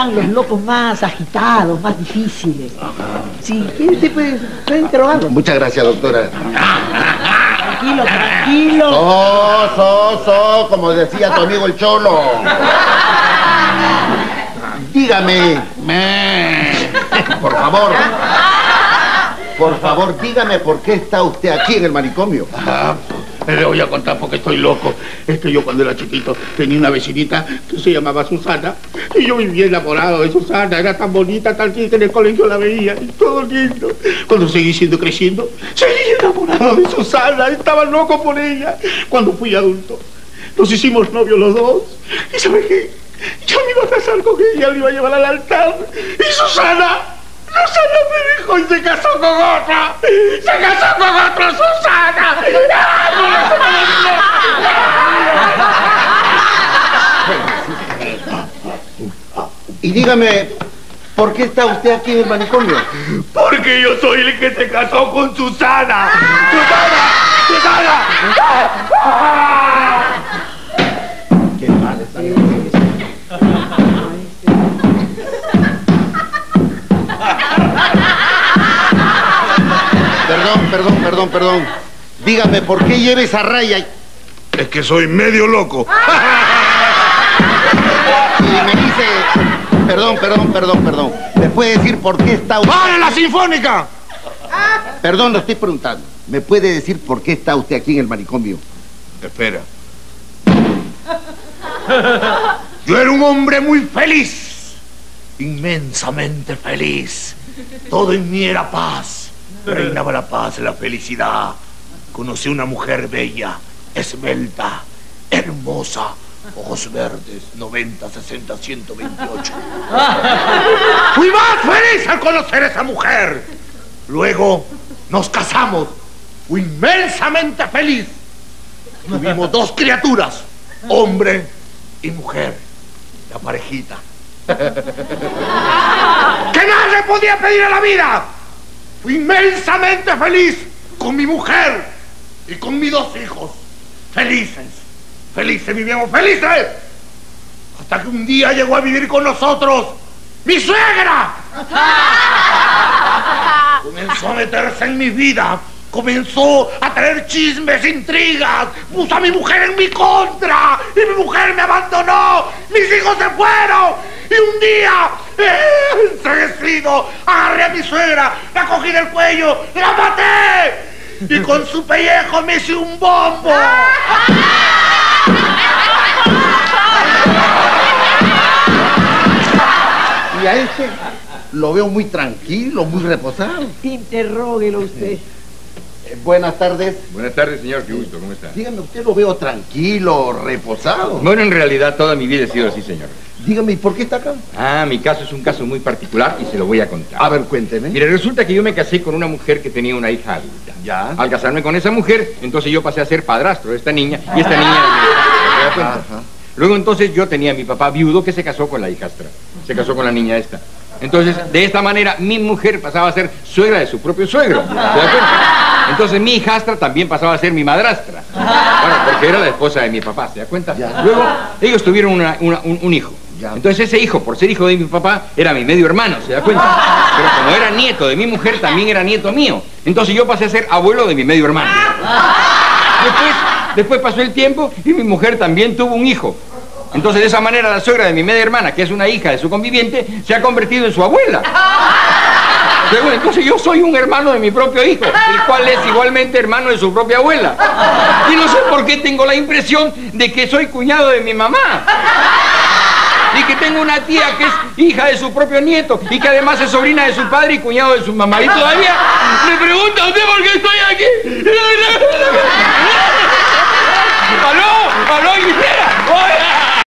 están los locos más agitados, más difíciles. Sí, usted puede, puede interrogarlo. Muchas gracias, doctora. Tranquilo, tranquilo. So, so, so, como decía tu amigo el Cholo. Dígame, por favor, por favor, dígame por qué está usted aquí en el manicomio. Le voy a contar porque estoy loco. Es que yo cuando era chiquito tenía una vecinita que se llamaba Susana y yo vivía enamorado de Susana. Era tan bonita, tan que en el colegio la veía y todo lindo. Cuando seguí siendo creciendo, seguí enamorado de Susana. Estaba loco por ella. Cuando fui adulto, nos hicimos novios los dos. ¿Y sabes qué? Yo me iba a casar con ella, le iba a llevar al altar. Y Susana Susana me dijo y se casó con otra. Se casó con otro, Susana. Y dígame, ¿por qué está usted aquí en el manicomio? Porque yo soy el que se casó con Susana. Susana, Susana. Qué mal está Perdón, perdón, perdón, perdón. Dígame, ¿por qué lleva esa raya? Es que soy medio loco. Y me dice... Perdón, perdón, perdón, perdón. ¿Me puede decir por qué está usted... ¡Para la sinfónica! Perdón, lo estoy preguntando. ¿Me puede decir por qué está usted aquí en el manicomio? Espera. Yo era un hombre muy feliz. Inmensamente feliz. Todo en mí era paz. Reinaba la paz, la felicidad. Conocí una mujer bella, esbelta, hermosa, ojos verdes, 90, 60, 128. Fui más feliz al conocer a esa mujer. Luego nos casamos. Fui inmensamente feliz. Tuvimos dos criaturas, hombre y mujer, la parejita. ¿Qué más le podía pedir a la vida? Fui inmensamente feliz con mi mujer y con mis dos hijos. Felices, felices, vivíamos felices. Hasta que un día llegó a vivir con nosotros mi suegra. Comenzó a meterse en mi vida. Comenzó a traer chismes, intrigas. Puso a mi mujer en mi contra. Y mi mujer me abandonó. Mis hijos se fueron. Y un día, eh, enseguecido, agarré a mi suegra, la cogí del cuello, la maté. Y con su pellejo me hice un bombo. Lo veo muy tranquilo, muy reposado. Interróguelo usted. Eh, buenas tardes. Buenas tardes, señor. Qué gusto. ¿Cómo está? Dígame, usted lo veo tranquilo, reposado. Bueno, en realidad toda mi vida he sido así, señor. Dígame, ¿y por qué está acá? Ah, mi caso es un caso muy particular y se lo voy a contar. A ver, cuénteme. Mire, resulta que yo me casé con una mujer que tenía una hija adulta. Ya. Al casarme con esa mujer, entonces yo pasé a ser padrastro de esta niña y esta niña... era mi hija. ¿Se da cuenta? Ajá. Luego entonces yo tenía a mi papá viudo que se casó con la hijastra. Se casó con la niña esta. Entonces, de esta manera, mi mujer pasaba a ser suegra de su propio suegro. ¿Se da cuenta? Entonces, mi hijastra también pasaba a ser mi madrastra. Bueno, porque era la esposa de mi papá, ¿se da cuenta? Ya. Luego, ellos tuvieron una- una- un, un hijo. Ya. Entonces, ese hijo, por ser hijo de mi papá, era mi medio hermano, ¿se da cuenta? Pero como era nieto de mi mujer, también era nieto mío. Entonces, yo pasé a ser abuelo de mi medio hermano. Después, después pasó el tiempo y mi mujer también tuvo un hijo. Entonces, de esa manera, la suegra de mi media hermana, que es una hija de su conviviente, se ha convertido en su abuela. Entonces yo soy un hermano de mi propio hijo, el cual es igualmente hermano de su propia abuela. Y no sé por qué tengo la impresión de que soy cuñado de mi mamá. Y que tengo una tía que es hija de su propio nieto y que además es sobrina de su padre y cuñado de su mamá. Y todavía me pregunta usted